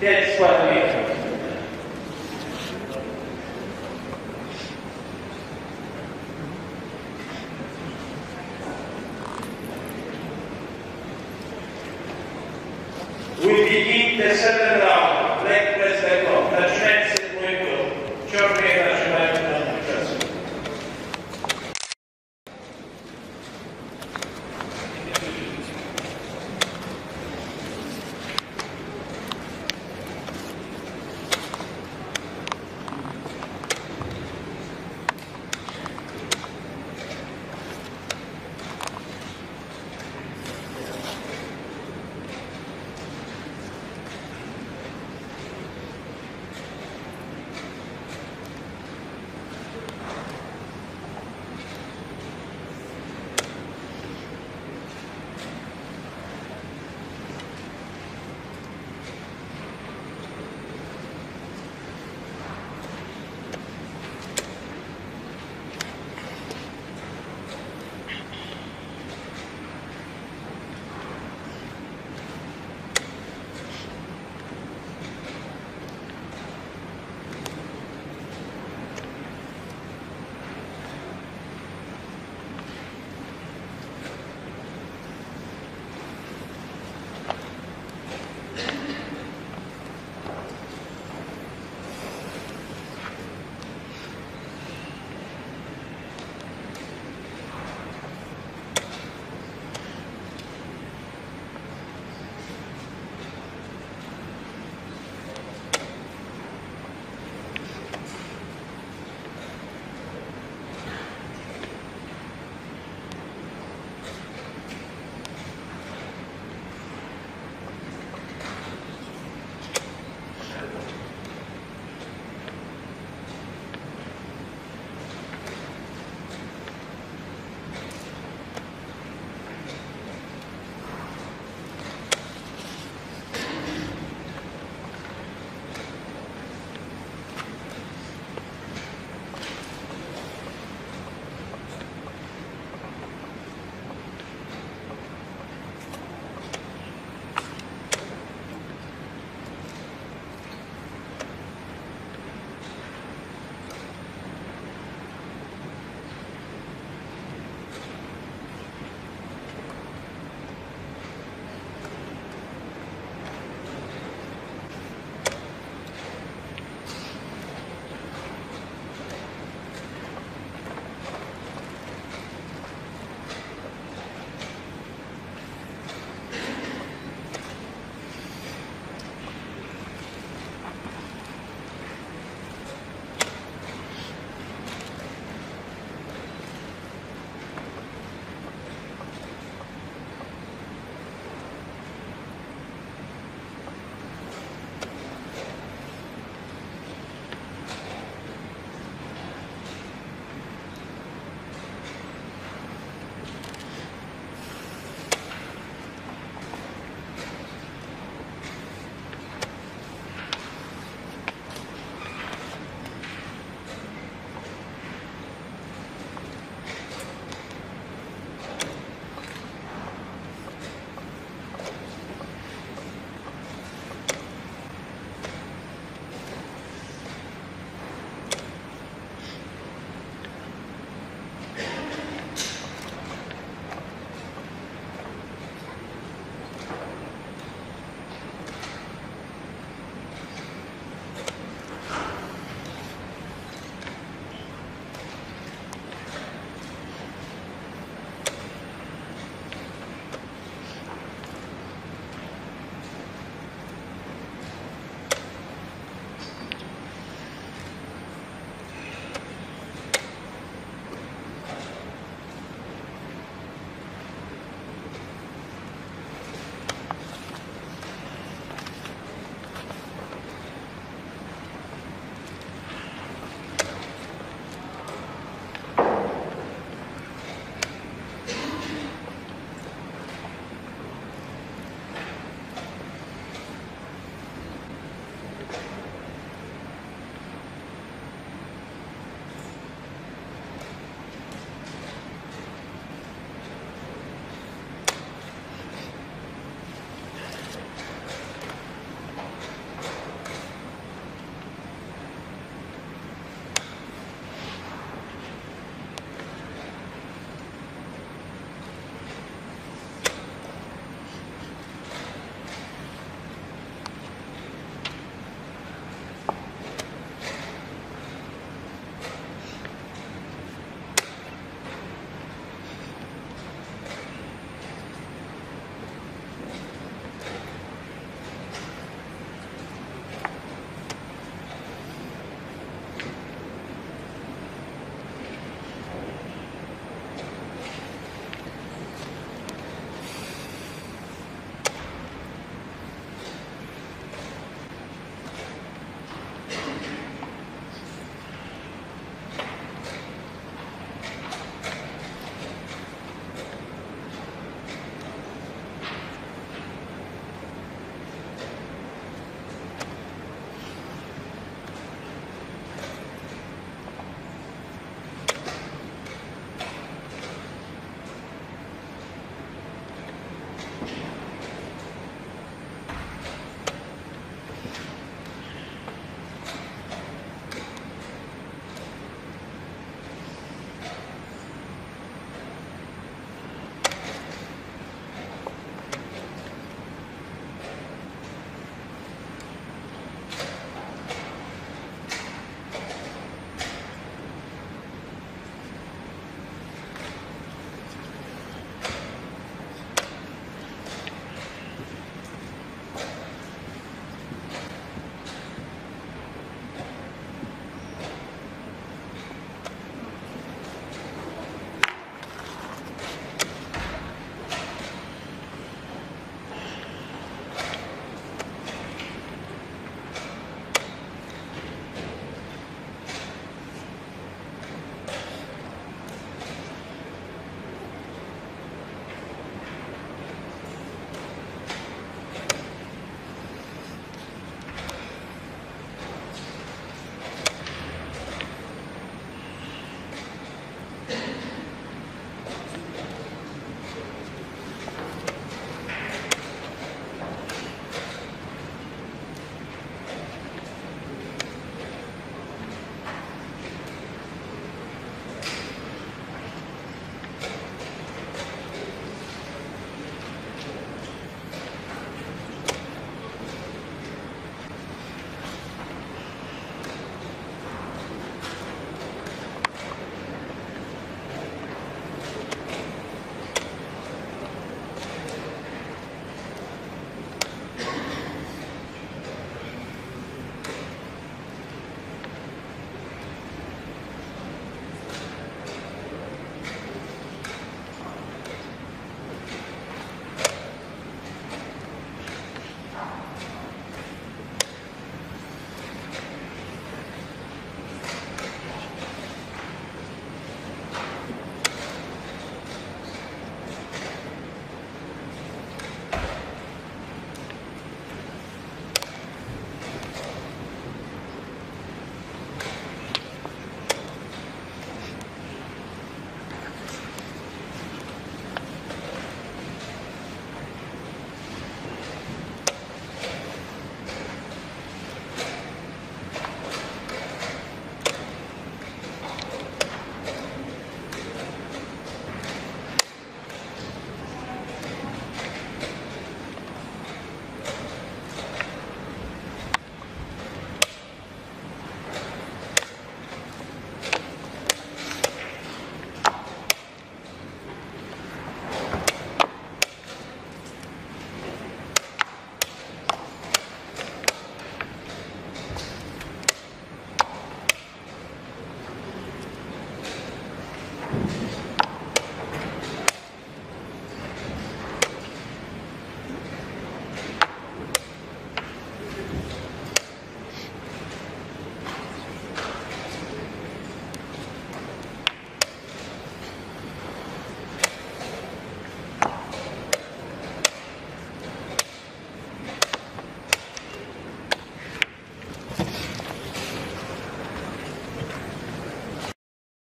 That's what matters. We begin the seventh.